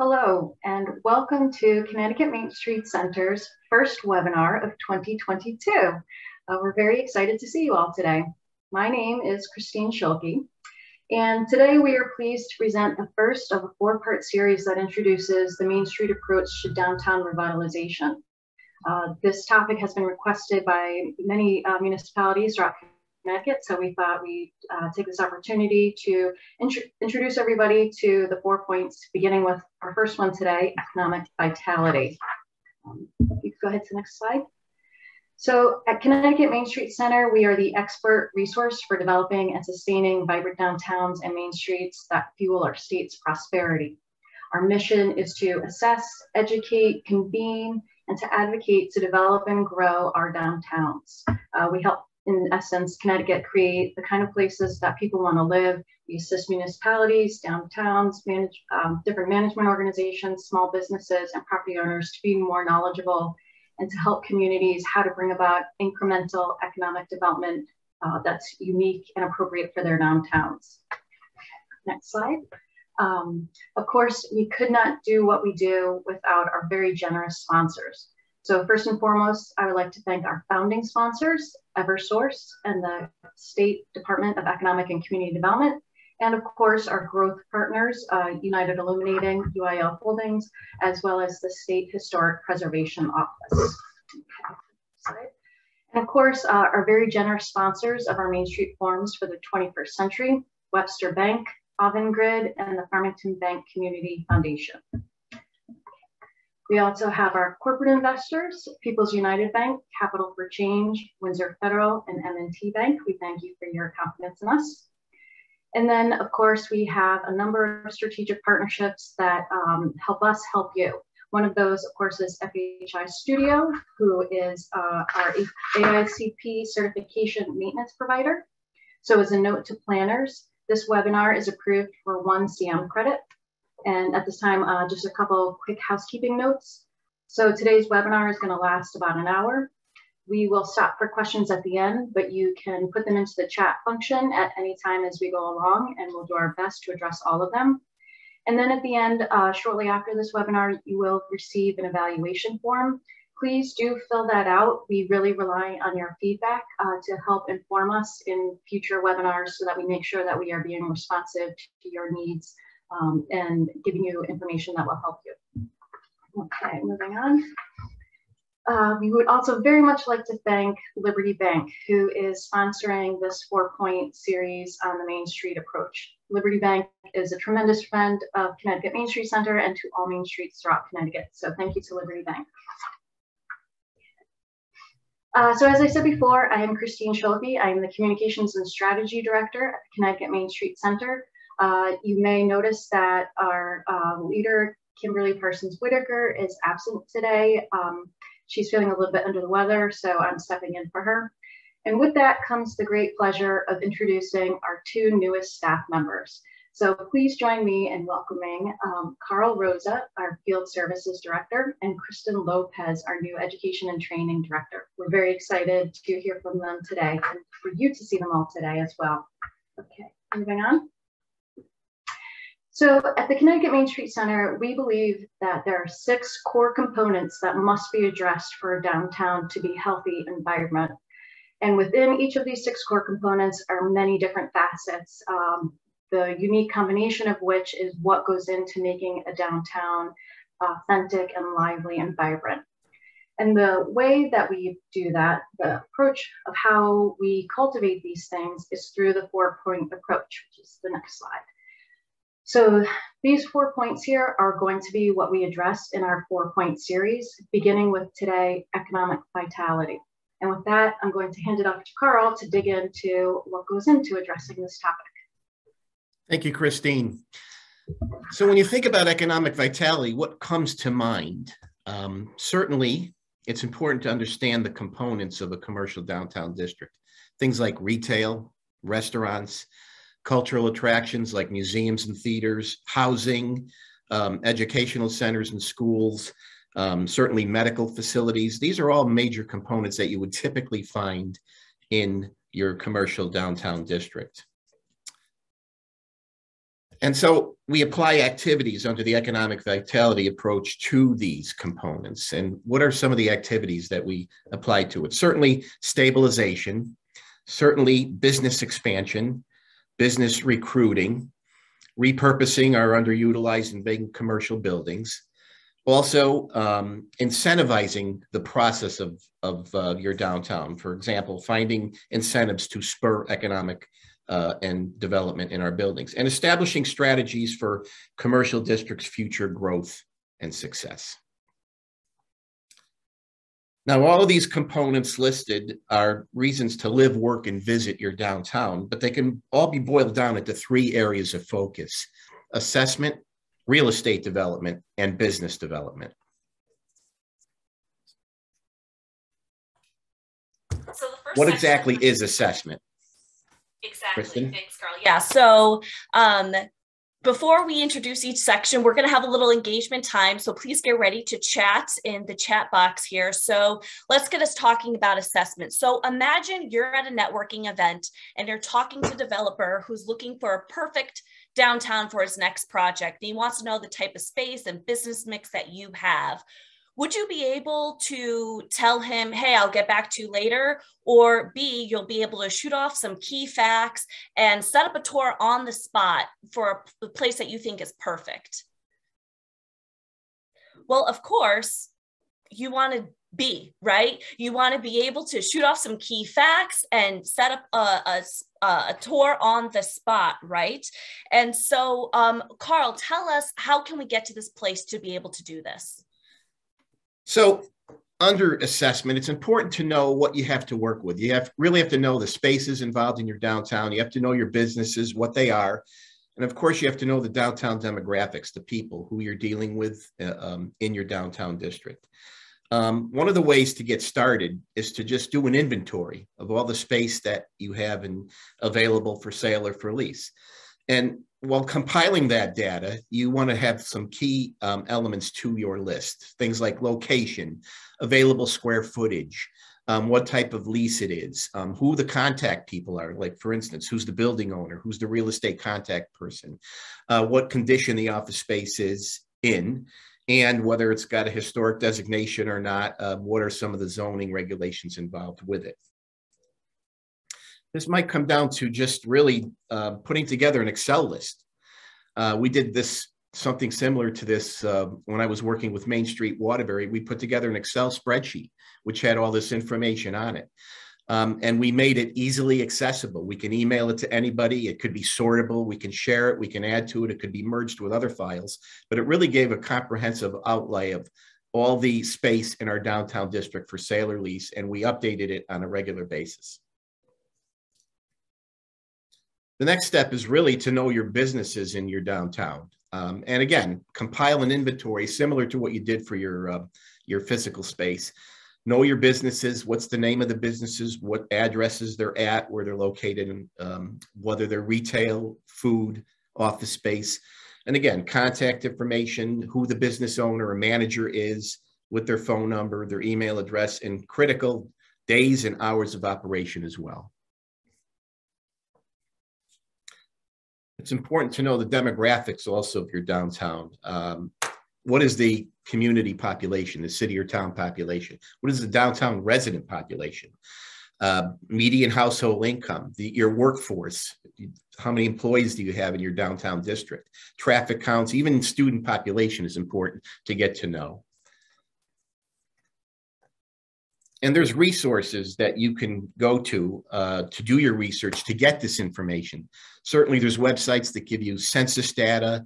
Hello, and welcome to Connecticut Main Street Center's first webinar of 2022. Uh, we're very excited to see you all today. My name is Christine Schilke, and today we are pleased to present the first of a four-part series that introduces the Main Street approach to downtown revitalization. Uh, this topic has been requested by many uh, municipalities throughout Connecticut. So we thought we'd uh, take this opportunity to int introduce everybody to the four points, beginning with our first one today, economic vitality. Um, you go ahead to the next slide. So at Connecticut Main Street Center, we are the expert resource for developing and sustaining vibrant downtowns and main streets that fuel our state's prosperity. Our mission is to assess, educate, convene, and to advocate to develop and grow our downtowns. Uh, we help in essence, Connecticut create the kind of places that people want to live. We assist municipalities, downtowns, manage, um, different management organizations, small businesses, and property owners to be more knowledgeable and to help communities how to bring about incremental economic development uh, that's unique and appropriate for their downtowns. Next slide. Um, of course, we could not do what we do without our very generous sponsors. So first and foremost, I would like to thank our founding sponsors, Eversource and the State Department of Economic and Community Development, and of course our growth partners, uh, United Illuminating, UIL Holdings, as well as the State Historic Preservation Office. And of course, uh, our very generous sponsors of our Main Street Forums for the 21st Century, Webster Bank, Avangrid, and the Farmington Bank Community Foundation. We also have our corporate investors, People's United Bank, Capital for Change, Windsor Federal, and M&T Bank. We thank you for your confidence in us. And then, of course, we have a number of strategic partnerships that um, help us help you. One of those, of course, is FHI Studio, who is uh, our AICP certification maintenance provider. So as a note to planners, this webinar is approved for one CM credit and at this time, uh, just a couple quick housekeeping notes. So today's webinar is gonna last about an hour. We will stop for questions at the end, but you can put them into the chat function at any time as we go along, and we'll do our best to address all of them. And then at the end, uh, shortly after this webinar, you will receive an evaluation form. Please do fill that out. We really rely on your feedback uh, to help inform us in future webinars so that we make sure that we are being responsive to your needs um, and giving you information that will help you. Okay, moving on. Uh, we would also very much like to thank Liberty Bank, who is sponsoring this four-point series on the Main Street approach. Liberty Bank is a tremendous friend of Connecticut Main Street Center and to all Main Streets throughout Connecticut. So thank you to Liberty Bank. Uh, so as I said before, I am Christine Schilke. I am the Communications and Strategy Director at the Connecticut Main Street Center. Uh, you may notice that our uh, leader, Kimberly Parsons Whitaker, is absent today. Um, she's feeling a little bit under the weather, so I'm stepping in for her. And with that comes the great pleasure of introducing our two newest staff members. So please join me in welcoming um, Carl Rosa, our Field Services Director, and Kristen Lopez, our new Education and Training Director. We're very excited to hear from them today and for you to see them all today as well. Okay, moving on. So at the Connecticut Main Street Center, we believe that there are six core components that must be addressed for a downtown to be healthy environment. And within each of these six core components are many different facets, um, the unique combination of which is what goes into making a downtown authentic and lively and vibrant. And the way that we do that, the approach of how we cultivate these things is through the four point approach, which is the next slide. So these four points here are going to be what we address in our four point series, beginning with today, economic vitality. And with that, I'm going to hand it off to Carl to dig into what goes into addressing this topic. Thank you, Christine. So when you think about economic vitality, what comes to mind? Um, certainly, it's important to understand the components of a commercial downtown district. Things like retail, restaurants, cultural attractions like museums and theaters, housing, um, educational centers and schools, um, certainly medical facilities. These are all major components that you would typically find in your commercial downtown district. And so we apply activities under the economic vitality approach to these components. And what are some of the activities that we apply to it? Certainly stabilization, certainly business expansion, business recruiting, repurposing our underutilized and vacant commercial buildings, also um, incentivizing the process of, of uh, your downtown. For example, finding incentives to spur economic uh, and development in our buildings, and establishing strategies for commercial districts' future growth and success. Now, all of these components listed are reasons to live, work, and visit your downtown, but they can all be boiled down into three areas of focus assessment, real estate development, and business development. So what exactly is assessment? Exactly. Kristen? Thanks, Carl. Yeah. So um, before we introduce each section, we're going to have a little engagement time. So please get ready to chat in the chat box here. So let's get us talking about assessment. So imagine you're at a networking event and you're talking to a developer who's looking for a perfect downtown for his next project. And he wants to know the type of space and business mix that you have would you be able to tell him, hey, I'll get back to you later? Or B, you'll be able to shoot off some key facts and set up a tour on the spot for a place that you think is perfect? Well, of course, you want to be right you want to be able to shoot off some key facts and set up a, a, a tour on the spot right and so um, carl tell us how can we get to this place to be able to do this so under assessment, it's important to know what you have to work with. You have really have to know the spaces involved in your downtown. You have to know your businesses, what they are. And of course, you have to know the downtown demographics, the people who you're dealing with uh, um, in your downtown district. Um, one of the ways to get started is to just do an inventory of all the space that you have in, available for sale or for lease. And while compiling that data, you want to have some key um, elements to your list. Things like location, available square footage, um, what type of lease it is, um, who the contact people are. Like, for instance, who's the building owner, who's the real estate contact person, uh, what condition the office space is in, and whether it's got a historic designation or not. Uh, what are some of the zoning regulations involved with it? This might come down to just really uh, putting together an Excel list. Uh, we did this something similar to this uh, when I was working with Main Street Waterbury. We put together an Excel spreadsheet which had all this information on it. Um, and we made it easily accessible. We can email it to anybody. It could be sortable. We can share it. We can add to it. It could be merged with other files. But it really gave a comprehensive outlay of all the space in our downtown district for sale or lease, and we updated it on a regular basis. The next step is really to know your businesses in your downtown. Um, and again, compile an inventory similar to what you did for your, uh, your physical space. Know your businesses, what's the name of the businesses, what addresses they're at, where they're located, and um, whether they're retail, food, office space. And again, contact information, who the business owner or manager is, with their phone number, their email address, and critical days and hours of operation as well. It's important to know the demographics also of your downtown. Um, what is the community population, the city or town population? What is the downtown resident population? Uh, median household income, the, your workforce, how many employees do you have in your downtown district? Traffic counts, even student population is important to get to know. And there's resources that you can go to uh, to do your research to get this information. Certainly, there's websites that give you census data.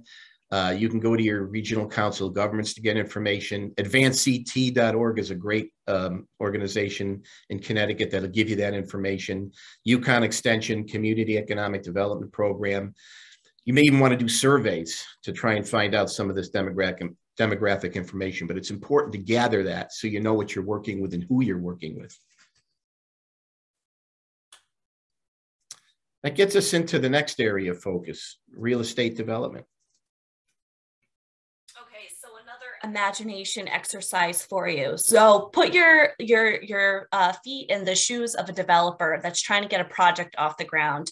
Uh, you can go to your regional council of governments to get information. AdvanceCT.org is a great um, organization in Connecticut that'll give you that information. UConn Extension Community Economic Development Program. You may even want to do surveys to try and find out some of this demographic demographic information, but it's important to gather that so you know what you're working with and who you're working with. That gets us into the next area of focus, real estate development. Okay, so another imagination exercise for you. So put your your your uh, feet in the shoes of a developer that's trying to get a project off the ground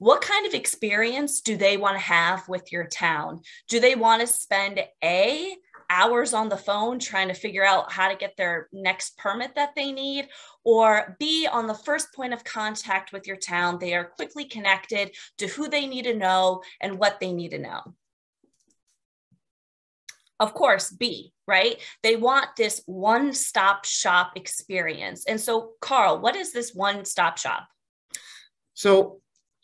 what kind of experience do they want to have with your town? Do they want to spend A, hours on the phone trying to figure out how to get their next permit that they need, or B, on the first point of contact with your town, they are quickly connected to who they need to know and what they need to know. Of course, B, right? They want this one stop shop experience. And so, Carl, what is this one stop shop? So,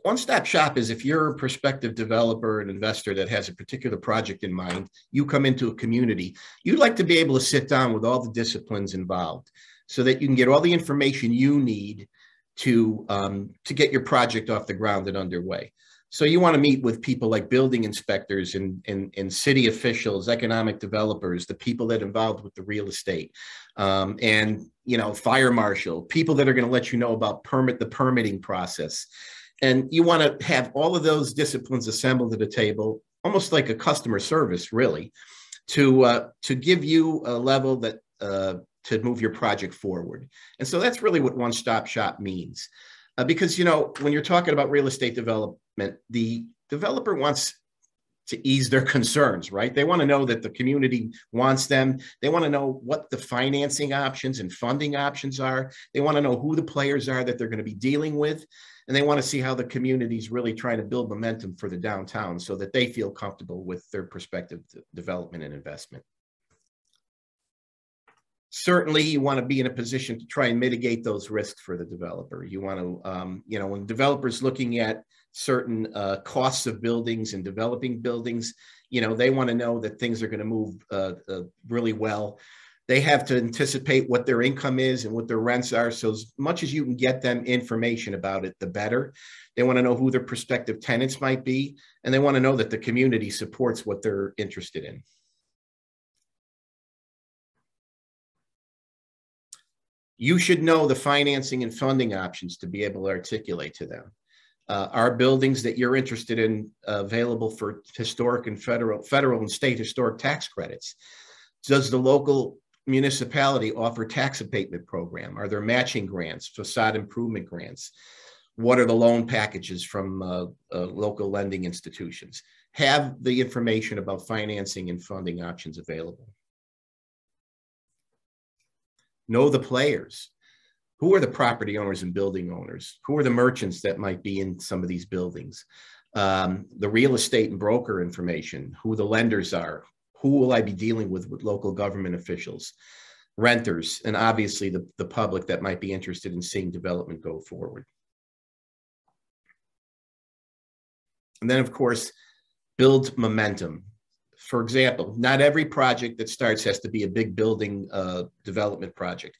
one stop shop is if you're a prospective developer and investor that has a particular project in mind, you come into a community, you'd like to be able to sit down with all the disciplines involved so that you can get all the information you need to, um, to get your project off the ground and underway. So you want to meet with people like building inspectors and, and, and city officials, economic developers, the people that are involved with the real estate, um, and you know, fire marshal, people that are going to let you know about permit the permitting process. And you want to have all of those disciplines assembled at a table, almost like a customer service, really, to uh, to give you a level that uh, to move your project forward. And so that's really what one-stop shop means, uh, because you know when you're talking about real estate development, the developer wants to ease their concerns, right? They want to know that the community wants them. They want to know what the financing options and funding options are. They want to know who the players are that they're going to be dealing with and they want to see how the community is really trying to build momentum for the downtown so that they feel comfortable with their prospective development and investment. Certainly, you want to be in a position to try and mitigate those risks for the developer. You want to, um, you know, when developers looking at certain uh, costs of buildings and developing buildings, you know, they want to know that things are going to move uh, uh, really well they have to anticipate what their income is and what their rents are. So as much as you can get them information about it, the better. They want to know who their prospective tenants might be, and they want to know that the community supports what they're interested in. You should know the financing and funding options to be able to articulate to them. Uh, are buildings that you're interested in available for historic and federal, federal and state historic tax credits? Does the local municipality offer tax abatement program? Are there matching grants, facade improvement grants? What are the loan packages from uh, uh, local lending institutions? Have the information about financing and funding options available. Know the players. Who are the property owners and building owners? Who are the merchants that might be in some of these buildings? Um, the real estate and broker information, who the lenders are, who will I be dealing with with local government officials, renters, and obviously the, the public that might be interested in seeing development go forward. And then, of course, build momentum. For example, not every project that starts has to be a big building uh, development project.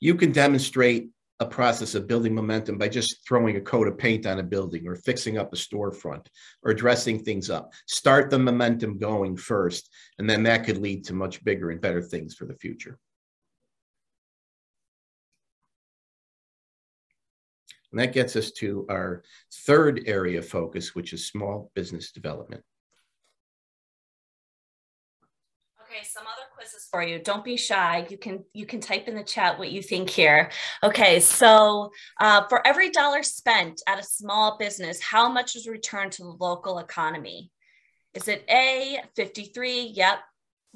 You can demonstrate a process of building momentum by just throwing a coat of paint on a building or fixing up a storefront or dressing things up. Start the momentum going first, and then that could lead to much bigger and better things for the future. And that gets us to our third area of focus, which is small business development. Okay, some for you. Don't be shy. You can you can type in the chat what you think here. Okay, so uh, for every dollar spent at a small business, how much is returned to the local economy? Is it A, 53? Yep,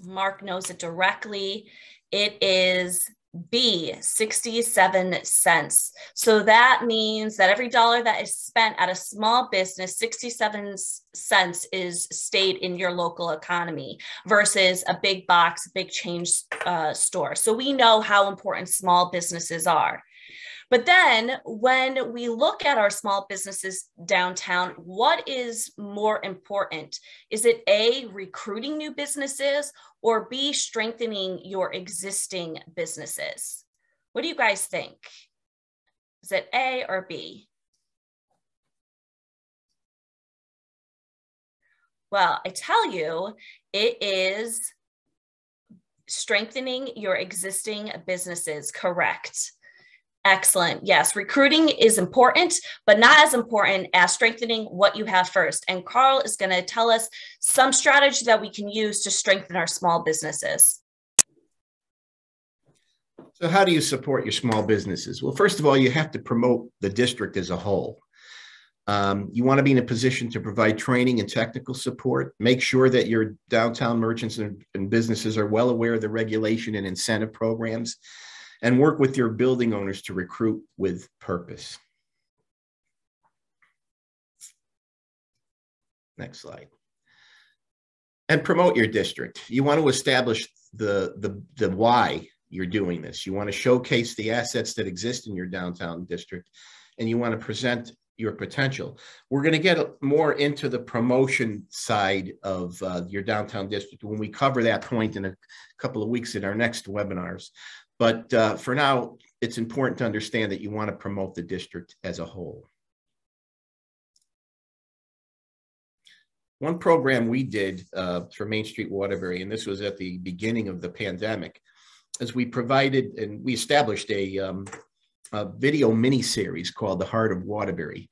Mark knows it directly. It is B, 67 cents. So that means that every dollar that is spent at a small business, 67 cents is stayed in your local economy versus a big box, big change uh, store. So we know how important small businesses are. But then when we look at our small businesses downtown, what is more important? Is it A, recruiting new businesses or B, strengthening your existing businesses? What do you guys think? Is it A or B? Well, I tell you, it is strengthening your existing businesses, correct? Excellent. Yes, recruiting is important, but not as important as strengthening what you have first. And Carl is going to tell us some strategy that we can use to strengthen our small businesses. So, how do you support your small businesses? Well, first of all, you have to promote the district as a whole. Um, you want to be in a position to provide training and technical support. Make sure that your downtown merchants and, and, businesses are well aware of the regulation and incentive programs, and work with your building owners to recruit with purpose. Next slide. And promote your district. You want to establish the, the, the why you're doing this. You want to showcase the assets that exist in your downtown district, and you want to present your potential. We're going to get more into the promotion side of uh, your downtown district when we cover that point in a couple of weeks in our next webinars. But uh, for now, it's important to understand that you want to promote the district as a whole. One program we did uh, for Main Street Waterbury, and this was at the beginning of the pandemic, is we provided and we established a um, a video mini series called The Heart of Waterbury.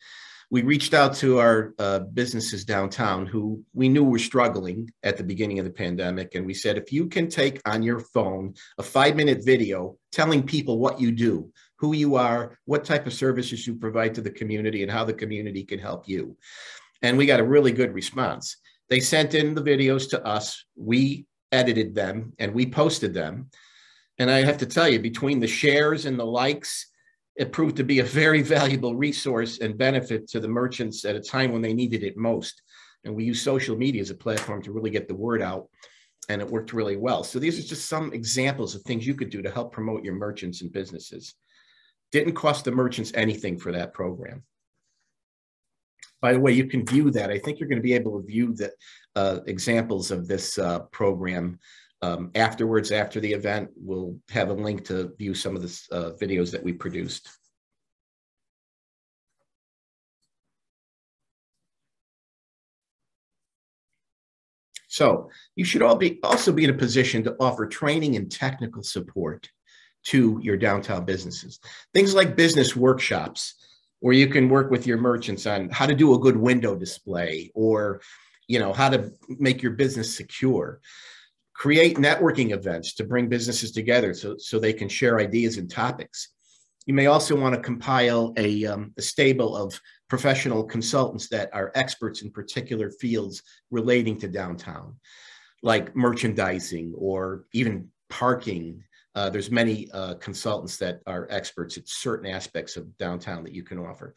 We reached out to our uh, businesses downtown who we knew were struggling at the beginning of the pandemic. And we said, if you can take on your phone a five minute video telling people what you do, who you are, what type of services you provide to the community, and how the community can help you. And we got a really good response. They sent in the videos to us, we edited them, and we posted them. And I have to tell you, between the shares and the likes, it proved to be a very valuable resource and benefit to the merchants at a time when they needed it most. And we use social media as a platform to really get the word out, and it worked really well. So these are just some examples of things you could do to help promote your merchants and businesses. Didn't cost the merchants anything for that program. By the way, you can view that. I think you're going to be able to view the uh, examples of this uh, program um, afterwards, after the event, we'll have a link to view some of the uh, videos that we produced. So you should all be also be in a position to offer training and technical support to your downtown businesses. Things like business workshops, where you can work with your merchants on how to do a good window display or you know how to make your business secure create networking events to bring businesses together so, so they can share ideas and topics. You may also want to compile a, um, a stable of professional consultants that are experts in particular fields relating to downtown, like merchandising or even parking. Uh, there's many uh, consultants that are experts at certain aspects of downtown that you can offer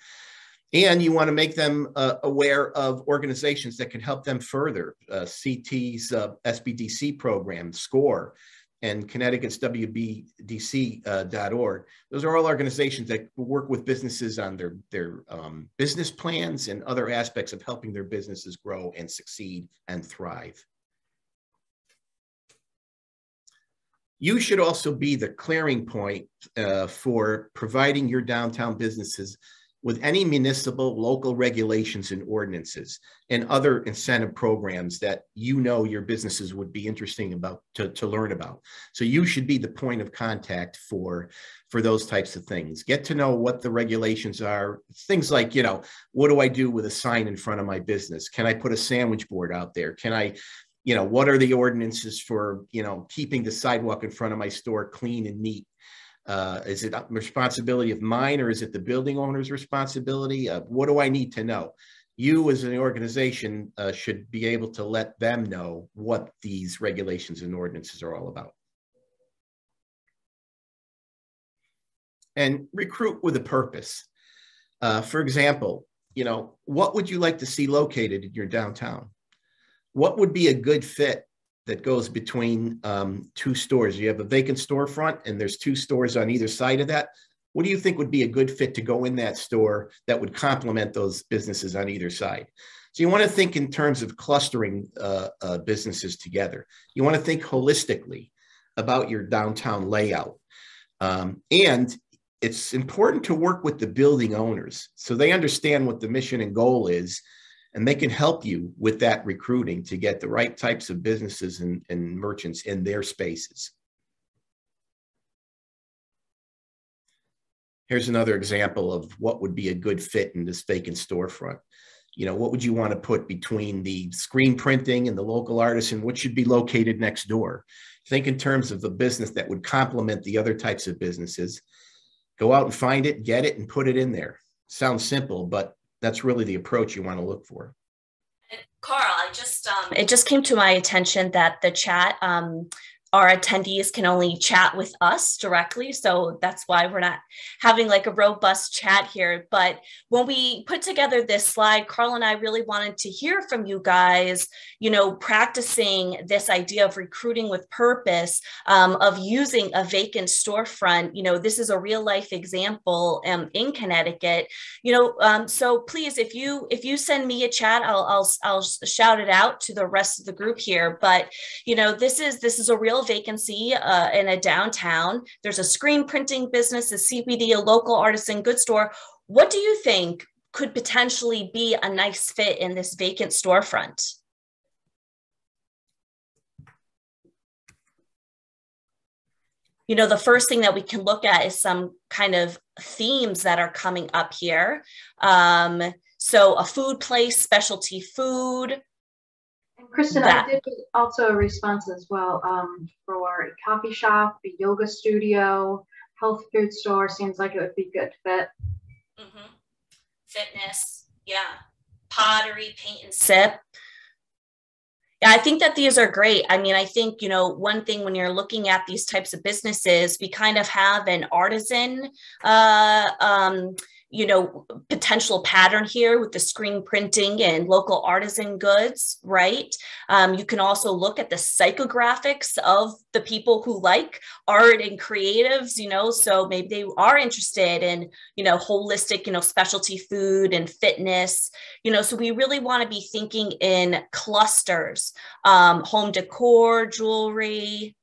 and you want to make them uh, aware of organizations that can help them further. Uh, CT's uh, SBDC program, SCORE, and Connecticut's WBDC.org. Uh, Those are all organizations that work with businesses on their, their um, business plans and other aspects of helping their businesses grow and succeed and thrive. You should also be the clearing point uh, for providing your downtown businesses with any municipal local regulations and ordinances and other incentive programs that you know your businesses would be interesting about to, to learn about. So you should be the point of contact for for those types of things. Get to know what the regulations are. Things like you know what do i do with a sign in front of my business? Can i put a sandwich board out there? Can i you know what are the ordinances for you know keeping the sidewalk in front of my store clean and neat uh, is it responsibility of mine or is it the building owner's responsibility? Uh, what do I need to know? You as an organization uh, should be able to let them know what these regulations and ordinances are all about. And recruit with a purpose. Uh, for example, you know, what would you like to see located in your downtown? What would be a good fit that goes between um, two stores. You have a vacant storefront and there's two stores on either side of that. What do you think would be a good fit to go in that store that would complement those businesses on either side? So you want to think in terms of clustering uh, uh, businesses together. You want to think holistically about your downtown layout. Um, and it's important to work with the building owners so they understand what the mission and goal is and they can help you with that recruiting to get the right types of businesses and, and merchants in their spaces. Here's another example of what would be a good fit in this vacant storefront. You know, what would you want to put between the screen printing and the local artisan? What should be located next door? Think in terms of the business that would complement the other types of businesses. Go out and find it, get it, and put it in there. Sounds simple, but that's really the approach you want to look for. Carl, I just um, it just came to my attention that the chat um, our attendees can only chat with us directly. So that's why we're not having like a robust chat here. But when we put together this slide, Carl and I really wanted to hear from you guys, you know, practicing this idea of recruiting with purpose, um, of using a vacant storefront. You know, this is a real life example um, in Connecticut. You know, um, so please, if you if you send me a chat, I'll, I'll I'll shout it out to the rest of the group here. But you know, this is this is a real vacancy uh, in a downtown. There's a screen printing business, a CBD, a local artisan goods store. What do you think could potentially be a nice fit in this vacant storefront? You know, the first thing that we can look at is some kind of themes that are coming up here. Um, so, a food place, specialty food, Kristen, that. I did also a response as well um, for a coffee shop, a yoga studio, health food store. Seems like it would be good fit. Mm-hmm. Fitness, yeah. Pottery, paint and sip. Yeah, I think that these are great. I mean, I think, you know, one thing when you're looking at these types of businesses, we kind of have an artisan uh, um, you know potential pattern here with the screen printing and local artisan goods right? Um, you can also look at the psychographics of the people who like art and creatives you know so maybe they are interested in you know holistic you know specialty food and fitness you know so we really want to be thinking in clusters um, home decor jewelry.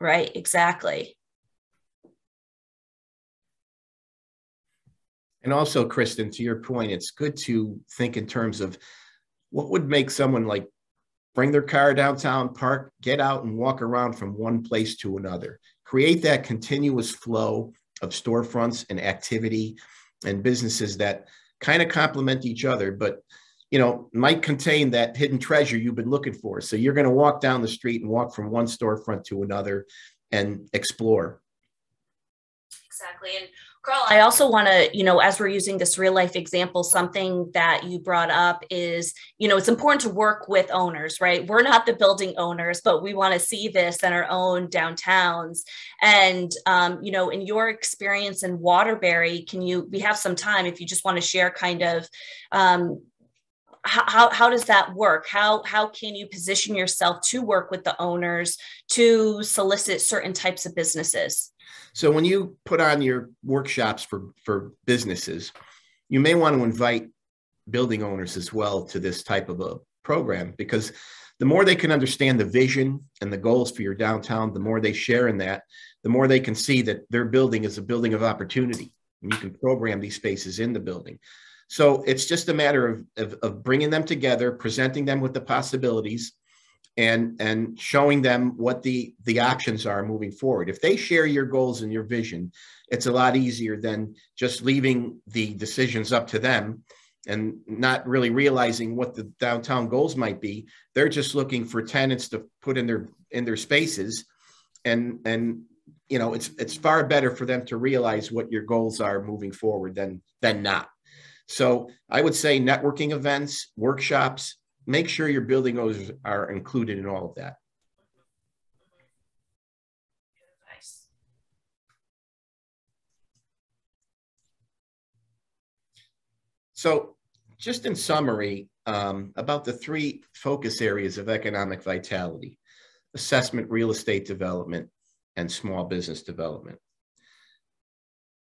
Right exactly And also, Kristen, to your point, it's good to think in terms of what would make someone like bring their car downtown, park, get out and walk around from one place to another. Create that continuous flow of storefronts and activity and businesses that kind of complement each other, but you know, might contain that hidden treasure you've been looking for. So you're going to walk down the street and walk from one storefront to another and explore. Exactly. And Carl, I also want to, you know, as we're using this real life example, something that you brought up is, you know, it's important to work with owners, right? We're not the building owners, but we want to see this in our own downtowns. And, um, you know, in your experience in Waterbury, can you, we have some time if you just want to share kind of, um, how, how does that work? How, how can you position yourself to work with the owners to solicit certain types of businesses? So when you put on your workshops for, for businesses, you may want to invite building owners as well to this type of a program because the more they can understand the vision and the goals for your downtown, the more they share in that, the more they can see that their building is a building of opportunity. And you can program these spaces in the building. So it's just a matter of, of, of bringing them together, presenting them with the possibilities, and and showing them what the the options are moving forward. If they share your goals and your vision it's a lot easier than just leaving the decisions up to them and not really realizing what the downtown goals might be. They're just looking for tenants to put in their in their spaces. And and you know it's it's far better for them to realize what your goals are moving forward than than not. So i would say networking events workshops make sure your building owners are included in all of that. So just in summary, um, about the three focus areas of economic vitality, assessment, real estate development, and small business development.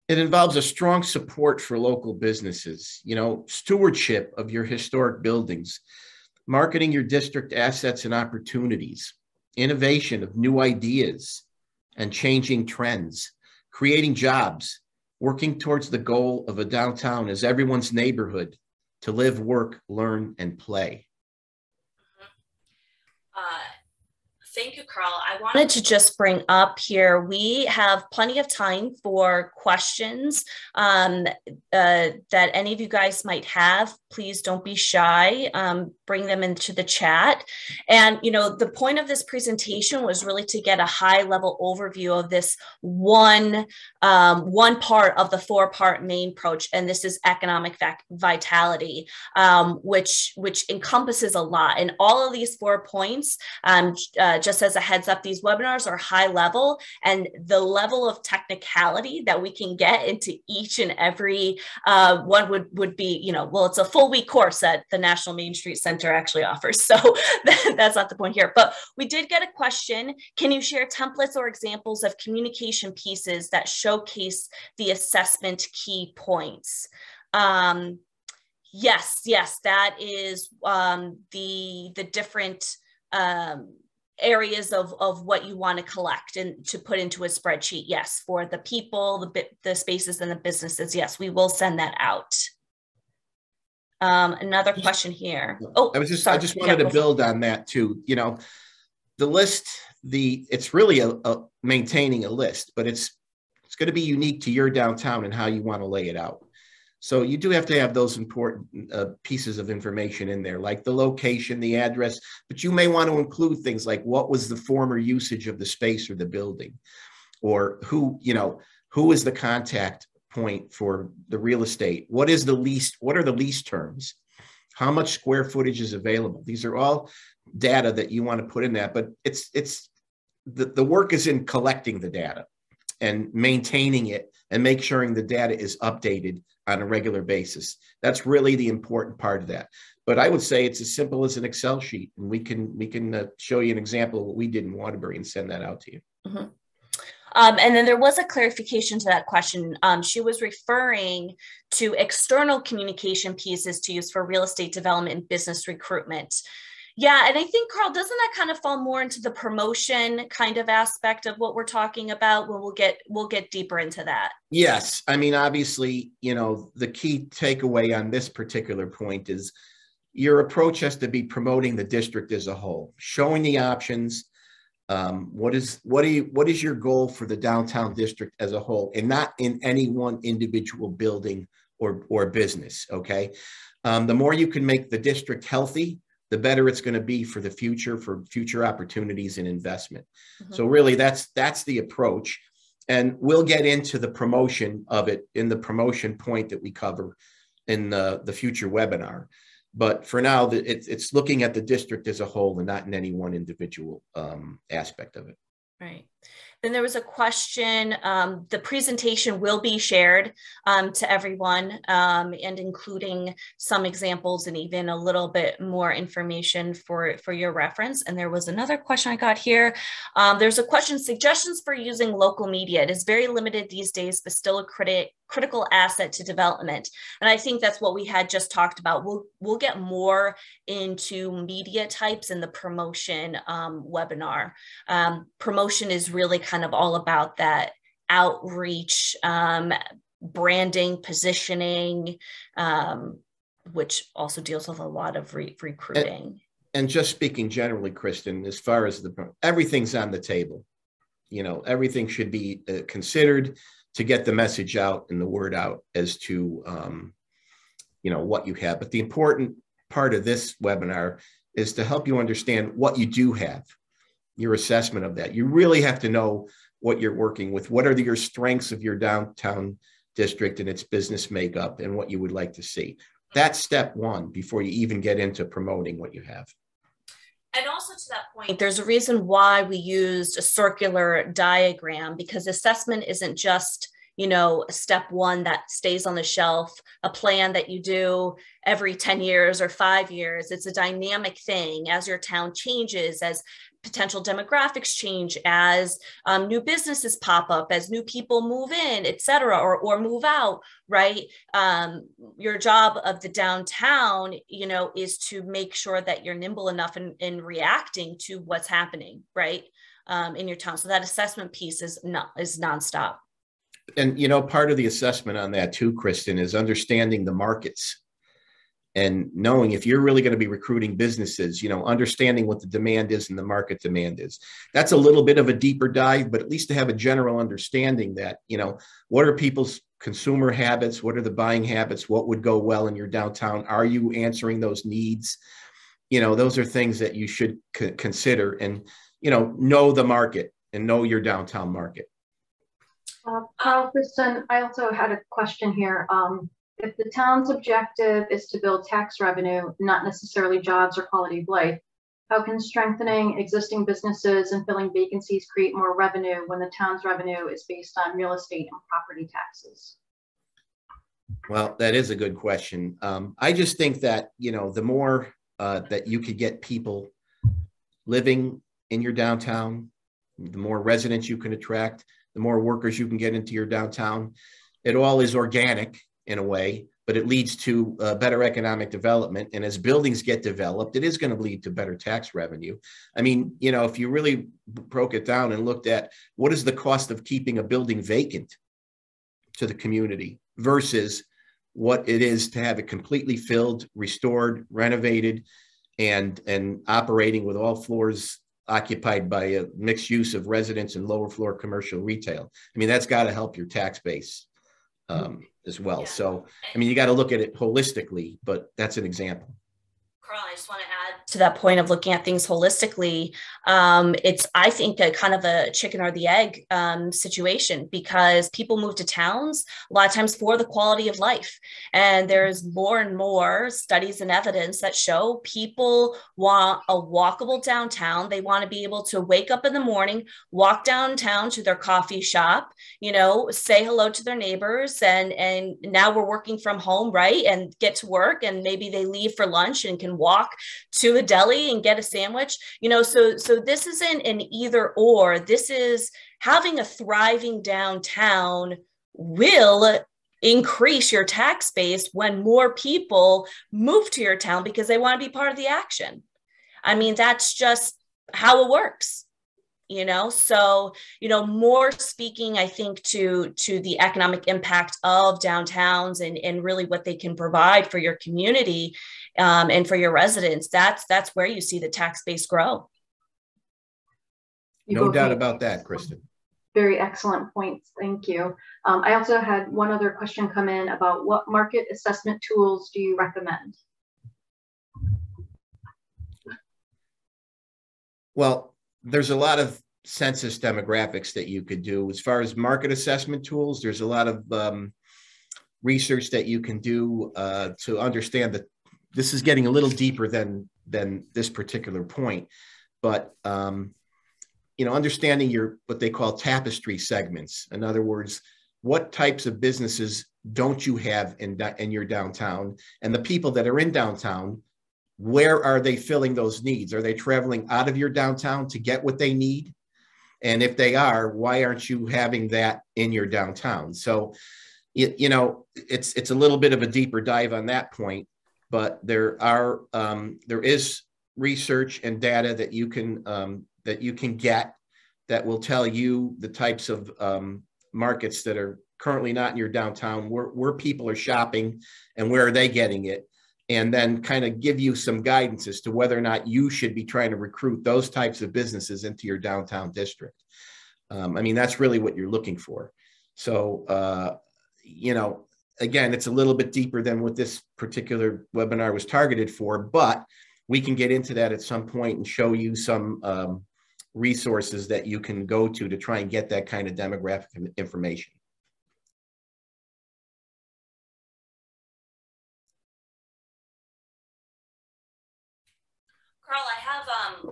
It involves a strong support for local businesses, you know, stewardship of your historic buildings, marketing your district assets and opportunities, innovation of new ideas and changing trends, creating jobs, working towards the goal of a downtown as everyone's neighborhood to live, work, learn, and play. Uh, Carl. I wanted to just bring up here we have plenty of time for questions um, uh, that any of you guys might have. Please don't be shy. Um, bring them into the chat. And, you know, the point of this presentation was really to get a high level overview of this one, um, one part of the four part main approach. And this is economic vitality, um, which, which encompasses a lot. And all of these four points, um, uh, just as a heads up, these webinars are high level and the level of technicality that we can get into each and every uh, one would, would be, you know, well, it's a full week course that the National Main Street Center actually offers. So that's not the point here. But we did get a question. Can you share templates or examples of communication pieces that showcase the assessment key points? Um, yes, yes, that is um, the the different um, areas of, of what you want to collect and to put into a spreadsheet. Yes, for the people, the bit, the spaces, and the businesses. Yes, we will send that out. Um, another question here. Oh, I was just sorry. I just wanted yeah, to build on that too. You know, the list, the it's really a, a maintaining a list, but it's it's going to be unique to your downtown and how you want to lay it out. So you do have to have those important uh, pieces of information in there, like the location, the address, but you may want to include things like what was the former usage of the space or the building, or who, you know, who is the contact point for the real estate? What is the lease? What are the lease terms? How much square footage is available? These are all data that you want to put in that, but it's it's the, the work is in collecting the data and maintaining it and make sure the data is updated on a regular basis. That's really the important part of that. But I would say it's as simple as an Excel sheet, and we can we can uh, show you an example of what we did in Waterbury and send that out to you. Mm-hmm. Um, and then there was a clarification to that question. Um, she was referring to external communication pieces to use for real estate development and business recruitment. Yeah, and I think Carl, doesn't that kind of fall more into the promotion kind of aspect of what we're talking about? Well, we'll get we'll get deeper into that. Yes, I mean, obviously, you know, the key takeaway on this particular point is your approach has to be promoting the district as a whole, showing the options. Um, what is what do you what is your goal for the downtown district as a whole, and not in any one individual building or or business? Okay, um, the more you can make the district healthy the better it's going to be for the future for future opportunities and investment. Mm-hmm. so really that's that's the approach. And we'll get into the promotion of it in the promotion point that we cover in the, the future webinar. But for now it's, it's looking at the district as a whole and not in any one individual um, aspect of it. Right then there was a question. Um, the presentation will be shared um, to everyone um, and including some examples and even a little bit more information for, for your reference. And there was another question I got here. Um, there's a question, suggestions for using local media. It is very limited these days, but still a critic, critical asset to development. And I think that's what we had just talked about. We'll, we'll get more into media types in the promotion um, webinar. Um, promotion is really kind of all about that outreach, um, branding, positioning, um, which also deals with a lot of re- recruiting. And, and just speaking generally, Kristen, as far as the everything's on the table. You know, everything should be uh, considered to get the message out and the word out as to um, you know what you have. But the important part of this webinar is to help you understand what you do have, your assessment of that. You really have to know what you're working with. What are the, your strengths of your downtown district and its business makeup and what you would like to see? That's step one before you even get into promoting what you have. And also to that point, there's a reason why we used a circular diagram because assessment isn't just you know, step one that stays on the shelf, a plan that you do every 10 years or five years. It's a dynamic thing as your town changes, as potential demographics change as um, new businesses pop up as new people move in et cetera or, or move out right? Um, your job of the downtown you know is to make sure that you're nimble enough in, in reacting to what's happening right? Um, in your town. So that assessment piece is not is nonstop. And you know part of the assessment on that too kristen is understanding the markets and knowing if you're really going to be recruiting businesses, you know, understanding what the demand is and the market demand is. That's a little bit of a deeper dive, but at least to have a general understanding that, you know, what are people's consumer habits? What are the buying habits? What would go well in your downtown? Are you answering those needs? You know, those are things that you should c- consider and, you know, know the market and know your downtown market. Uh, Carl Kristen, I also had a question here. Um, if the town's objective is to build tax revenue, not necessarily jobs or quality of life, how can strengthening existing businesses and filling vacancies create more revenue when the town's revenue is based on real estate and property taxes? Well, that is a good question. Um, I just think that, you know, the more uh, that you could get people living in your downtown, the more residents you can attract, the more workers you can get into your downtown. It all is organic in a way, but it leads to uh, better economic development. And as buildings get developed, it is going to lead to better tax revenue. I mean, you know, if you really broke it down and looked at what is the cost of keeping a building vacant to the community versus what it is to have it completely filled, restored, renovated, and and operating with all floors occupied by a mixed use of residents and lower floor commercial retail. I mean, that's got to help your tax base um, as well. Yeah. So, I mean, you got to look at it holistically, but that's an example. Carl, I just want to to that point of looking at things holistically. Um, it's, I think, a kind of a chicken or the egg um, situation because people move to towns a lot of times for the quality of life. And there's more and more studies and evidence that show people want a walkable downtown. They want to be able to wake up in the morning, walk downtown to their coffee shop, you know, say hello to their neighbors. And, and now we're working from home, right? And get to work and maybe they leave for lunch and can walk to a deli and get a sandwich you know so so this isn't an either or. This is having a thriving downtown will increase your tax base when more people move to your town because they want to be part of the action. I mean that's just how it works you know? So you know more speaking i think to to the economic impact of downtowns and and really what they can provide for your community um, and for your residents that's that's where you see the tax base grow. No doubt about that kristen. Very excellent points. Thank you. Um, i also had one other question come in about what market assessment tools do you recommend? Well there's a lot of census demographics that you could do. As far as market assessment tools, there's a lot of um, research that you can do uh, to understand that this is getting a little deeper than than this particular point. But um, you know, understanding your what they call tapestry segments. In other words, what types of businesses don't you have in in your downtown, and the people that are in downtown where are they filling those needs? Are they traveling out of your downtown to get what they need? And if they are, why aren't you having that in your downtown? So, you, you know, it's it's a little bit of a deeper dive on that point, but there are um, there is research and data that you can um, that you can get that will tell you the types of um, markets that are currently not in your downtown, where, where people are shopping and where are they getting it and then kind of give you some guidance as to whether or not you should be trying to recruit those types of businesses into your downtown district. Um, I mean, that's really what you're looking for. So, uh, you know, again, it's a little bit deeper than what this particular webinar was targeted for, but we can get into that at some point and show you some um, resources that you can go to to try and get that kind of demographic information.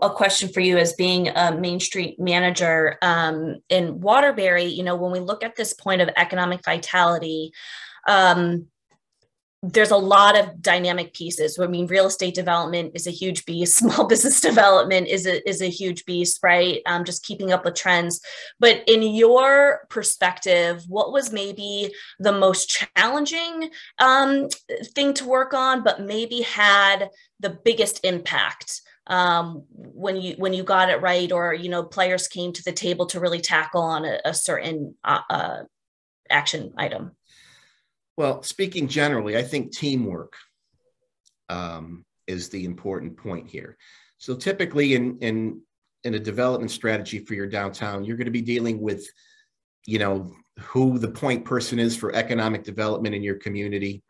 A question for you as being a Main Street manager um, in Waterbury. You know, when we look at this point of economic vitality, um, there's a lot of dynamic pieces. I mean, real estate development is a huge beast. Small business development is a is a huge beast, right? Um, just keeping up with trends. But in your perspective, what was maybe the most challenging um, thing to work on, but maybe had the biggest impact? Um, when you when you got it right or you know players came to the table to really tackle on a, a certain uh, uh, action item well speaking generally i think teamwork um, is the important point here. So typically in, in, in a development strategy for your downtown, you're going to be dealing with, you know, who the point person is for economic development in your community.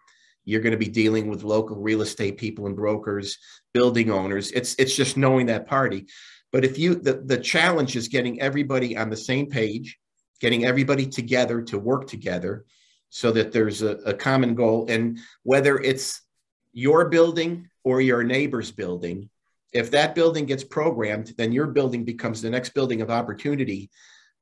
You're going to be dealing with local real estate people and brokers, building owners. It's it's just knowing that party. But if you the, the challenge is getting everybody on the same page, getting everybody together to work together so that there's a, a common goal. And whether it's your building or your neighbor's building, if that building gets programmed, then your building becomes the next building of opportunity,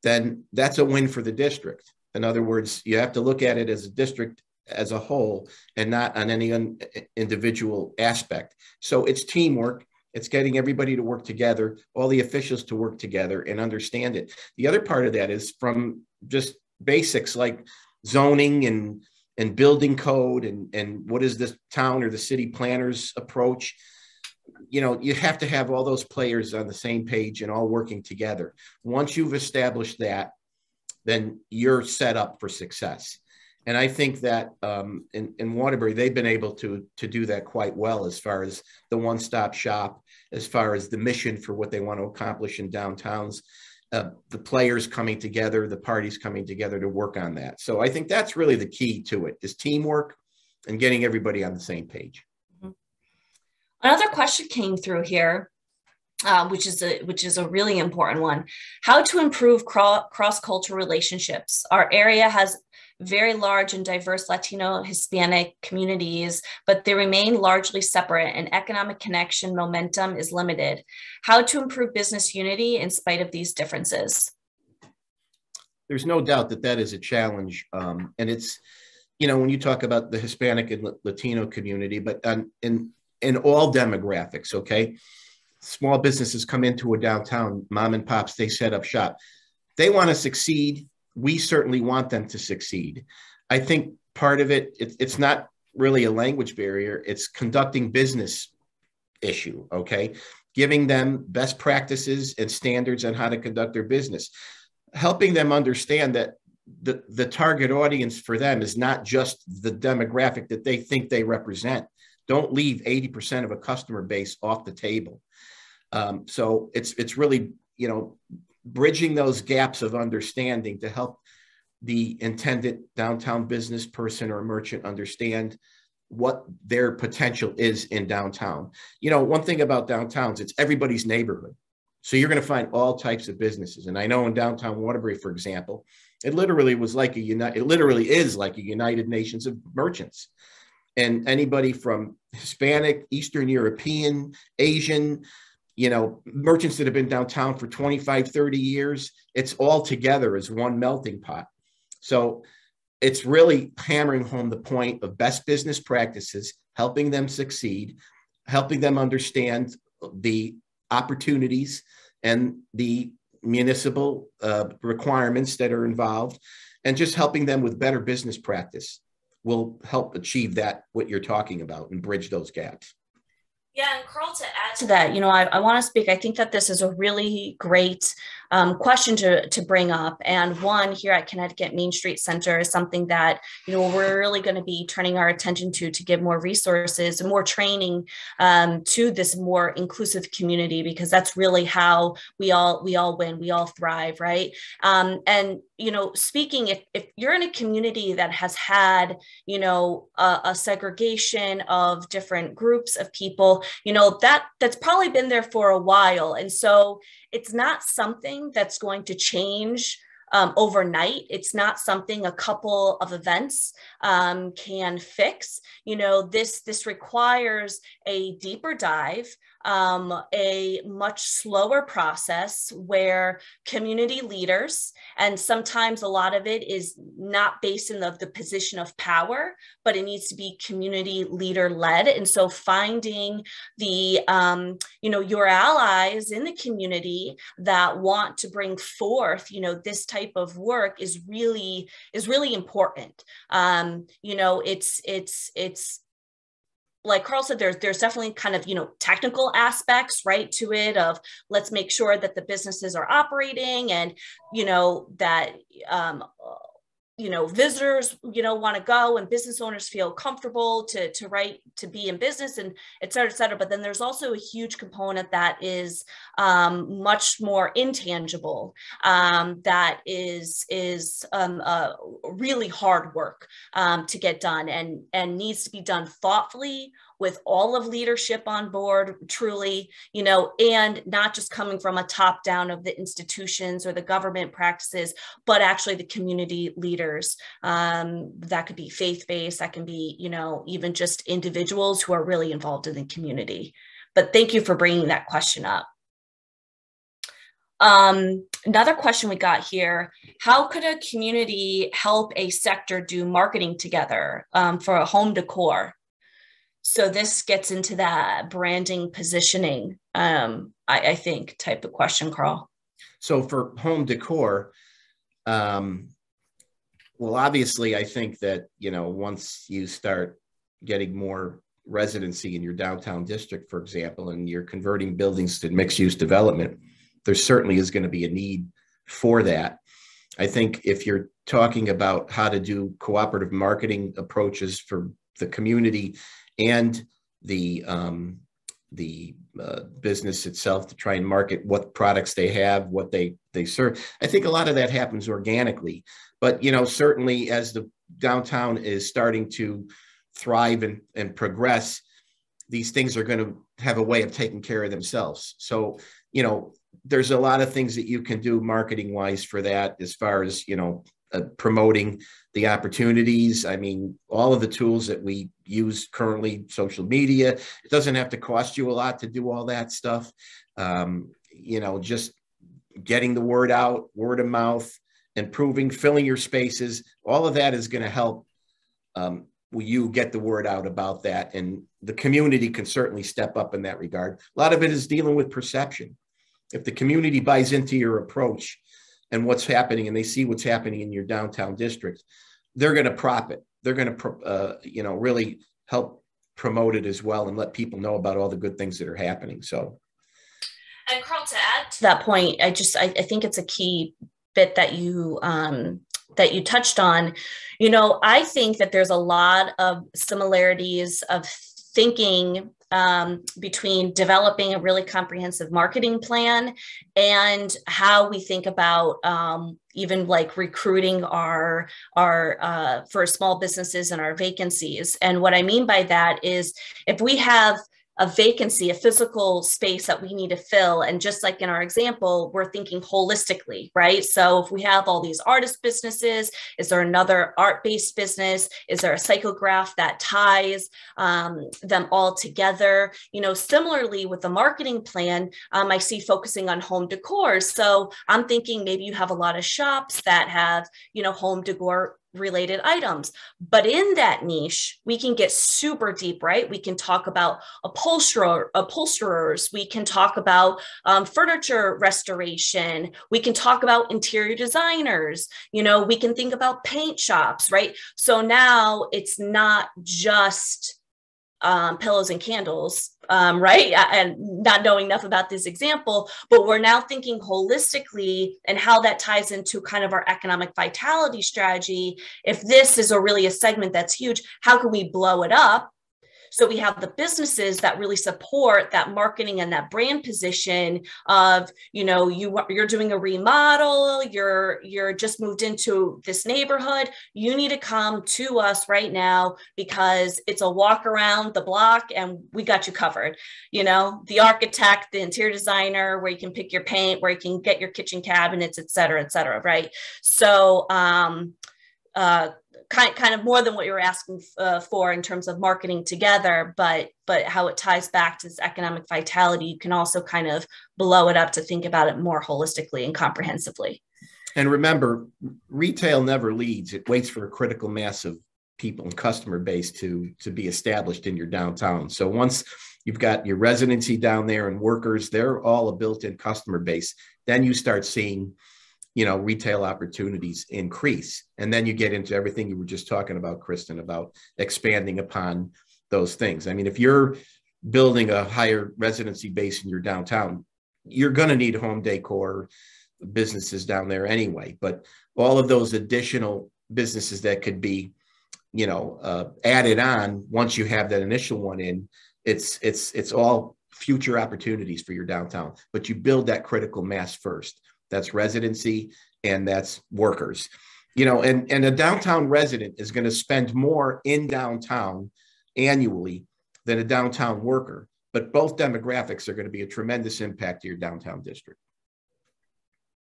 then that's a win for the district. In other words, you have to look at it as a district as a whole and not on any un- individual aspect. So it's teamwork. It's getting everybody to work together, all the officials to work together and understand it. The other part of that is from just basics like zoning and and building code and and what is the town or the city planners approach you know you have to have all those players on the same page and all working together once you've established that then you're set up for success and i think that um, in, in waterbury they've been able to to do that quite well as far as the one-stop shop as far as the mission for what they want to accomplish in downtowns uh, the players coming together the parties coming together to work on that so i think that's really the key to it is teamwork and getting everybody on the same page Another question came through here, uh, which is a which is a really important one. How to improve cross cultural relationships? Our area has very large and diverse Latino Hispanic communities, but they remain largely separate and economic connection momentum is limited. How to improve business unity in spite of these differences? There's no doubt that that is a challenge. Um, and it's, you know, when you talk about the Hispanic and Latino community, but um, in in all demographics, okay? Small businesses come into a downtown, mom and pops, they set up shop. They want to succeed. We certainly want them to succeed. I think part of it, it it's not really a language barrier, it's conducting business issue, okay? Giving them best practices and standards on how to conduct their business, helping them understand that the, the target audience for them is not just the demographic that they think they represent. Don't leave 80% of a customer base off the table. Um, so it's it's really you know bridging those gaps of understanding to help the intended downtown business person or merchant understand what their potential is in downtown. You know, one thing about downtowns, it's everybody's neighborhood. So you're going to find all types of businesses. And I know in downtown Waterbury, for example, it literally was like a united, It literally is like a United Nations of merchants and anybody from Hispanic, Eastern European, Asian, you know, merchants that have been downtown for 25, 30 years, it's all together as one melting pot. So it's really hammering home the point of best business practices, helping them succeed, helping them understand the opportunities and the municipal uh, requirements that are involved, and just helping them with better business practice will help achieve that what you're talking about and bridge those gaps yeah, and Carl, to add to that, you know, I, I want to speak. I think that this is a really great um, question to, to bring up. And one here at Connecticut Main Street Center is something that, you know, we're really going to be turning our attention to to give more resources and more training um, to this more inclusive community, because that's really how we all we all win, we all thrive, right? Um, and you know, speaking, if, if you're in a community that has had, you know, a, a segregation of different groups of people, you know, that that's probably been there for a while. And so it's not something that's going to change um, overnight. It's not something a couple of events um, can fix. You know, this this requires a deeper dive um, a much slower process where community leaders, and sometimes a lot of it is not based in the, the position of power, but it needs to be community leader led. And so finding the, um, you know, your allies in the community that want to bring forth, you know, this type of work is really, is really important. Um, you know, it's, it's, it's, like Carl said, there's there's definitely kind of you know technical aspects right to it of let's make sure that the businesses are operating and you know that um, you know visitors you know want to go and business owners feel comfortable to to write to be in business and et cetera et cetera. But then there's also a huge component that is um, much more intangible um, that is is um, uh, really hard work um, to get done and and needs to be done thoughtfully with all of leadership on board truly you know and not just coming from a top down of the institutions or the government practices but actually the community leaders. Um, that could be faith-based that can be you know even just individuals who are really involved in the community. But thank you for bringing that question up. Um, another question we got here How could a community help a sector do marketing together um, for a home decor? So this gets into that branding positioning um, I, I, think type of question carl. So for home decor um, well obviously i think that you know once you start getting more residency in your downtown district for example and you're converting buildings to mixed use development there certainly is going to be a need for that. I think if you're talking about how to do cooperative marketing approaches for the community and the um, the uh, business itself to try and market what products they have, what they they serve. I think a lot of that happens organically, but you know certainly as the downtown is starting to thrive and, and progress, these things are going to have a way of taking care of themselves. So you know there's a lot of things that you can do marketing wise for that as far as you know uh, promoting the opportunities. I mean, all of the tools that we use currently, social media, it doesn't have to cost you a lot to do all that stuff. Um, you know, just getting the word out, word of mouth, improving, filling your spaces, all of that is going to help um, you get the word out about that. And the community can certainly step up in that regard. A lot of it is dealing with perception. If the community buys into your approach, and what's happening and they see what's happening in your downtown district, they're going to prop it. They're going to, uh, you know, really help promote it as well and let people know about all the good things that are happening. So, and Carl, to add to that point, I just I, I think it's a key bit that you um, that you touched on. You know, I think that there's a lot of similarities of thinking um, between developing a really comprehensive marketing plan and how we think about um, even like recruiting our our uh, for small businesses and our vacancies. And what I mean by that is if we have a vacancy, a physical space that we need to fill. And just like in our example, we're thinking holistically, right? So if we have all these artist businesses, is there another art based business? Is there a psychograph that ties um, them all together? You know, similarly with the marketing plan, um, I see focusing on home decor. So I'm thinking maybe you have a lot of shops that have, you know, home decor related items. But in that niche, we can get super deep, right? We can talk about upholsterer, upholsterers. We can talk about um, furniture restoration. We can talk about interior designers. You know, we can think about paint shops, right? So now it's not just um, pillows and candles, um, right? And not knowing enough about this example, but we're now thinking holistically and how that ties into kind of our economic vitality strategy. If this is a really a segment that's huge, how can we blow it up so we have the businesses that really support that marketing and that brand position of, you know, you you're doing a remodel, you're you're just moved into this neighborhood, you need to come to us right now because it's a walk around the block and we got you covered. You know, the architect, the interior designer, where you can pick your paint, where you can get your kitchen cabinets, et cetera, et cetera, right? So um uh, kind kind of more than what you're asking uh, for in terms of marketing together, but but how it ties back to this economic vitality, you can also kind of blow it up to think about it more holistically and comprehensively. And remember, retail never leads; it waits for a critical mass of people and customer base to to be established in your downtown. So once you've got your residency down there and workers, they're all a built-in customer base. Then you start seeing you know retail opportunities increase and then you get into everything you were just talking about kristen about expanding upon those things i mean if you're building a higher residency base in your downtown you're going to need home decor businesses down there anyway but all of those additional businesses that could be, you know, uh, added on once you have that initial one in. It's it's it's all future opportunities for your downtown, but you build that critical mass first. That's residency and that's workers. You know, and and a downtown resident is going to spend more in downtown annually than a downtown worker. But both demographics are going to be a tremendous impact to your downtown district.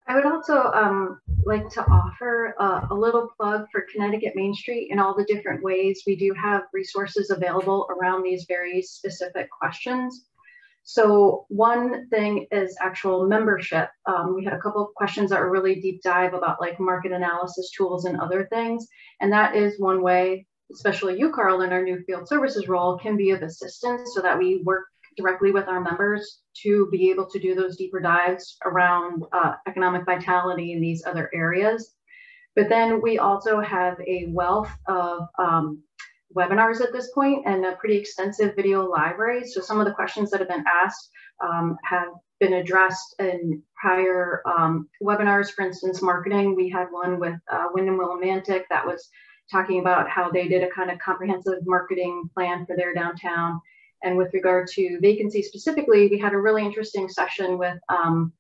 I would also um, like to offer a little plug for Connecticut Main Street in all the different ways. We do have resources available around these very specific questions. So one thing is actual membership. Um, we had a couple of questions that were really deep dive about like market analysis tools and other things. And that is one way, especially you, Carl, in our new field services role can be of assistance so that we work directly with our members to be able to do those deeper dives around uh, economic vitality in these other areas. But then we also have a wealth of um, webinars at this point and a pretty extensive video library. So some of the questions that have been asked um, have been addressed in prior um, webinars. For instance, marketing, we had one with uh, Windham Willimantic that was talking about how they did a kind of comprehensive marketing plan for their downtown. And with regard to vacancy specifically, we had a really interesting session with um,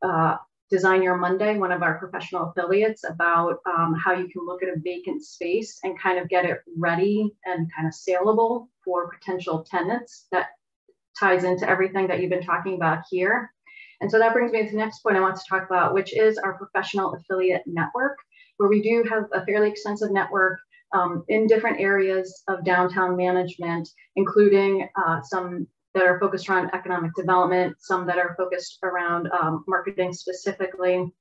uh, Design Your Monday, one of our professional affiliates, about um, how you can look at a vacant space and kind of get it ready and kind of saleable for potential tenants. That ties into everything that you've been talking about here. And so that brings me to the next point I want to talk about, which is our professional affiliate network, where we do have a fairly extensive network um, in different areas of downtown management, including uh, some that are focused around economic development, some that are focused around um, marketing specifically.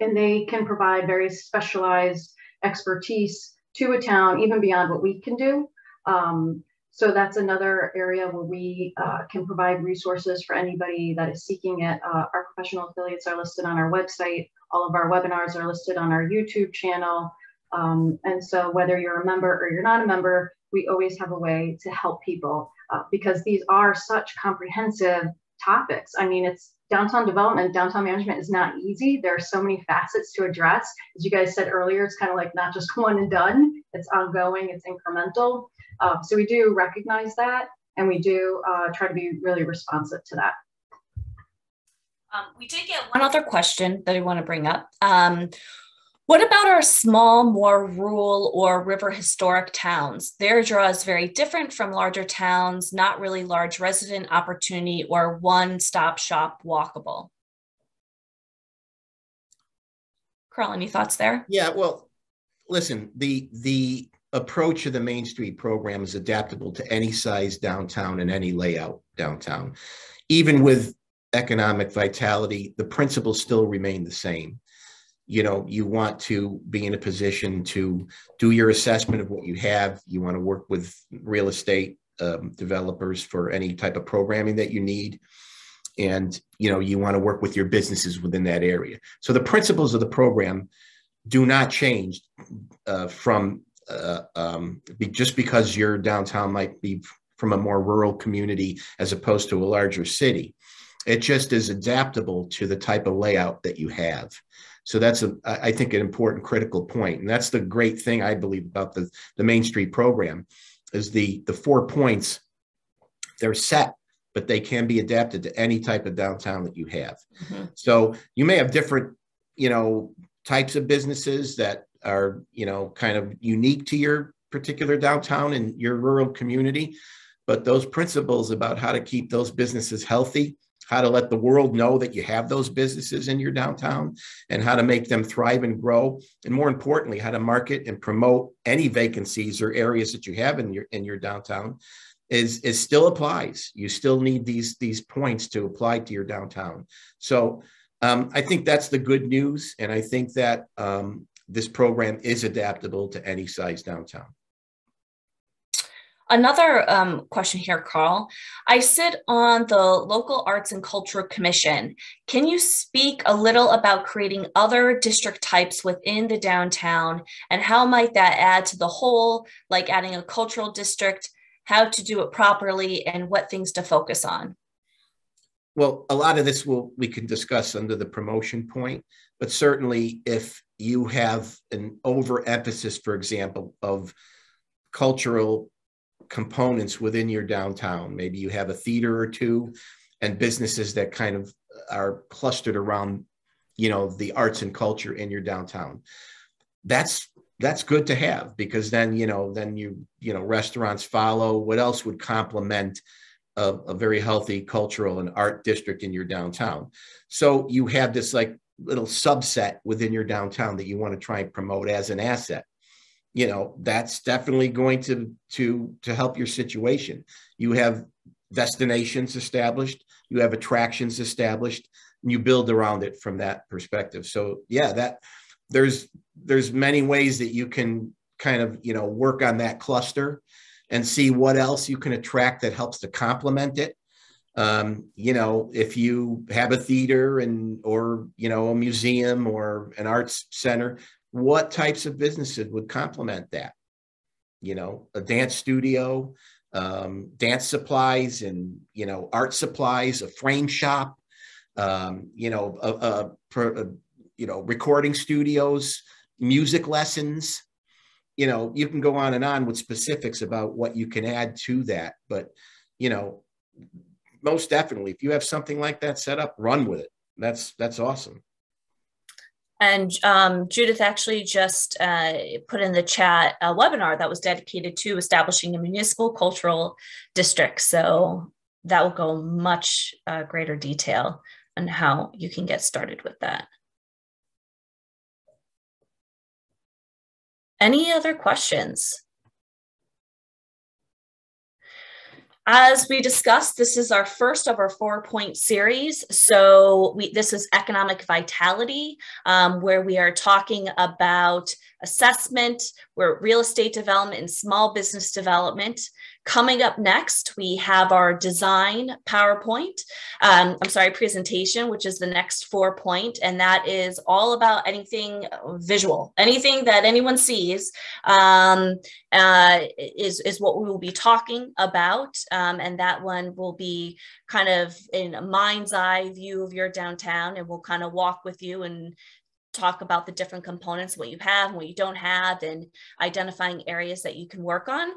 And they can provide very specialized expertise to a town, even beyond what we can do. Um, so that's another area where we uh, can provide resources for anybody that is seeking it. Uh, our professional affiliates are listed on our website. All of our webinars are listed on our YouTube channel. Um, and so whether you're a member or you're not a member, we always have a way to help people uh, because these are such comprehensive topics. I mean, it's downtown development, downtown management is not easy. There are so many facets to address. As you guys said earlier, it's kind of like not just one and done, it's ongoing, it's incremental. Uh, so we do recognize that and we do uh, try to be really responsive to that. Um, we did get one other question that I want to bring up. Um, what about our small, more rural or river historic towns? Their draw is very different from larger towns, not really large resident opportunity or one stop shop walkable. Carl, any thoughts there? Yeah, well, listen, the the approach of the Main Street program is adaptable to any size downtown and any layout downtown. Even with economic vitality, the principles still remain the same you know you want to be in a position to do your assessment of what you have. You want to work with real estate um, developers for any type of programming that you need. And you know you want to work with your businesses within that area. So the principles of the program do not change uh, from uh, um, be, just because your downtown might be from a more rural community as opposed to a larger city. It just is adaptable to the type of layout that you have so that's a, I think, an important critical point, and that's the great thing I believe about the the Main Street program, is the the four points. They're set, but they can be adapted to any type of downtown that you have. Mm-hmm. So you may have different, you know, types of businesses that are, you know, kind of unique to your particular downtown and your rural community, but those principles about how to keep those businesses healthy how to let the world know that you have those businesses in your downtown and how to make them thrive and grow. And more importantly how to market and promote any vacancies or areas that you have in your in your downtown is is still applies. You still need these these points to apply to your downtown. So um, i think that's the good news. And i think that um, this program is adaptable to any size downtown Another um, question here, Carl. I sit on the Local Arts and Culture Commission. Can you speak a little about creating other district types within the downtown and how might that add to the whole, like adding a cultural district, how to do it properly, and what things to focus on? Well, a lot of this will we can discuss under the promotion point, but certainly if you have an overemphasis, for example, of cultural components within your downtown, maybe you have a theater or two and businesses that kind of are clustered around, you know, the arts and culture in your downtown. That's that's good to have because then you know then you you know restaurants follow. What else would complement a, a very healthy cultural and art district in your downtown. So you have this like little subset within your downtown that you want to try and promote as an asset you know that's definitely going to to to help your situation you have destinations established you have attractions established and you build around it from that perspective so yeah that there's there's many ways that you can kind of you know work on that cluster and see what else you can attract that helps to complement it. Um, you know, if you have a theater and or you know a museum or an arts center, what types of businesses would complement that? You know, a dance studio, um, dance supplies, and you know, art supplies, a frame shop, um, you know, a, a, a, you know, recording studios, music lessons you know, you can go on and on with specifics about what you can add to that. But, you know, most definitely, if you have something like that set up, run with it. That's that's awesome. And um, Judith actually just uh, put in the chat a webinar that was dedicated to establishing a municipal cultural district. So that will go much uh, greater detail on how you can get started with that. Any other questions? As we discussed, this is our first of our four point series. So we, this is economic vitality, um, where we are talking about assessment, where real estate development and small business development. Coming up next, we have our design PowerPoint, um, I'm sorry, presentation, which is the next four point, and that is all about anything visual, anything that anyone sees um, uh, is, is what we will be talking about. Um, and that one will be kind of in a mind's eye view of your downtown, and we'll kind of walk with you and talk about the different components, what you have and what you don't have, and identifying areas that you can work on.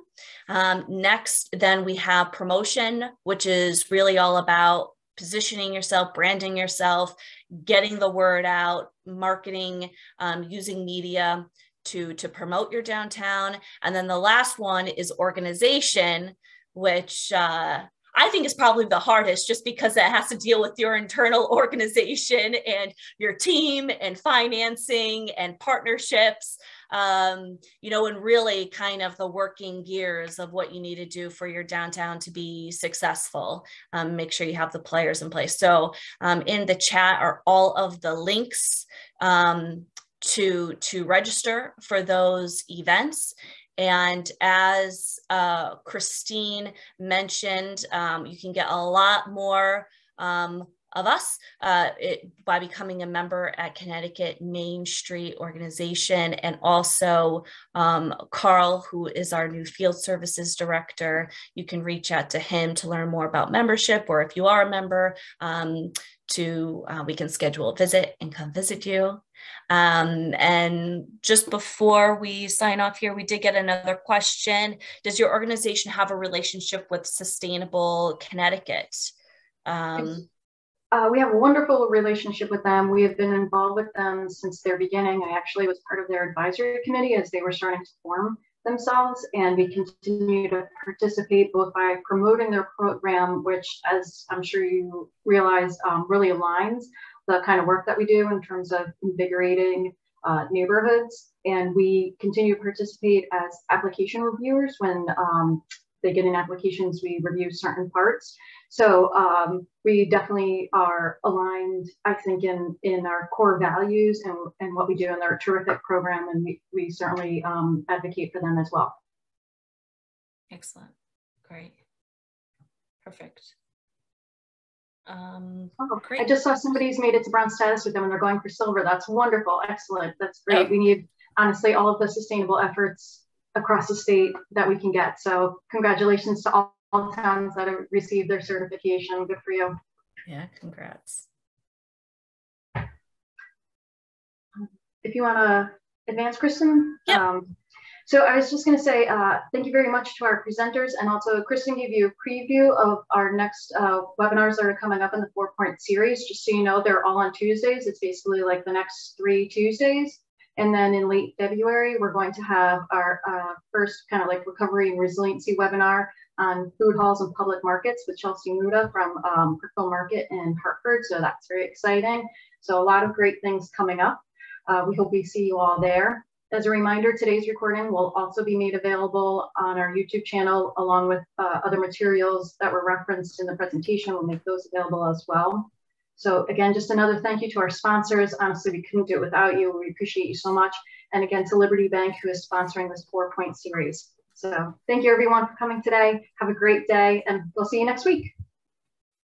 Um, next, then we have promotion, which is really all about positioning yourself, branding yourself, getting the word out, marketing, um, using media to, to promote your downtown. And then the last one is organization, which uh, I think is probably the hardest just because it has to deal with your internal organization and your team and financing and partnerships, um, you know, and really kind of the working gears of what you need to do for your downtown to be successful. Um, make sure you have the players in place. So um, in the chat are all of the links um, to to register for those events and as uh, Christine mentioned, um, you can get a lot more um, of us uh, it, by becoming a member at Connecticut Main Street Organization. And also um, Carl, who is our new field services director, you can reach out to him to learn more about membership, or if you are a member, um, to uh, we can schedule a visit and come visit you. Um, and just before we sign off here, we did get another question. Does your organization have a relationship with Sustainable Connecticut? Um, uh, we have a wonderful relationship with them. We have been involved with them since their beginning. I actually was part of their advisory committee as they were starting to form themselves, and we continue to participate both by promoting their program, which, as I'm sure you realize, um, really aligns the kind of work that we do in terms of invigorating uh, neighborhoods. And we continue to participate as application reviewers when um, they get in applications, we review certain parts. So um, we definitely are aligned, I think, in, in our core values and, and what we do, and they're a terrific program, and we, we certainly um, advocate for them as well. Excellent. Great. Perfect. Um, oh, great. I just saw somebody's made it to bronze status with them and they're going for silver. That's wonderful. Excellent. That's great. Oh. We need, honestly, all of the sustainable efforts across the state that we can get. So congratulations to all, all towns that have received their certification. Good for you. Yeah, congrats. If you want to advance, Kristen. Yep. Um, so I was just going to say uh, thank you very much to our presenters and also Kristen gave you a preview of our next uh, webinars that are coming up in the four point series. Just so you know, they're all on Tuesdays. It's basically like the next three Tuesdays. And then in late February, we're going to have our uh, first kind of like recovery and resiliency webinar on food halls and public markets with Chelsea Muda from um, Market in Hartford. So that's very exciting. So a lot of great things coming up. Uh, we hope we see you all there. As a reminder, today's recording will also be made available on our YouTube channel along with uh, other materials that were referenced in the presentation. We'll make those available as well. So again, just another thank you to our sponsors. Honestly, we couldn't do it without you. We appreciate you so much. And again, to Liberty Bank, who is sponsoring this four point series. So thank you everyone for coming today. Have a great day and we'll see you next week.